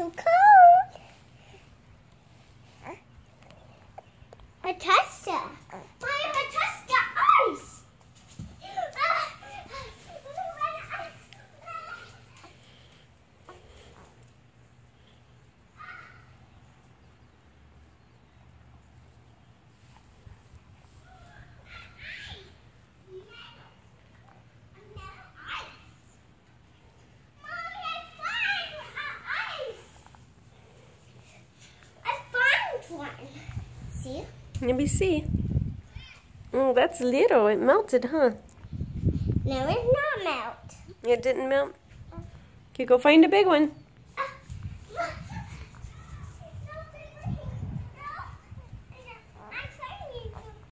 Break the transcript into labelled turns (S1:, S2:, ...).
S1: So cold. I test See? Let me see. Oh, that's little. It melted, huh?
S2: No, it not melt.
S1: It didn't melt? Okay, go find a big one.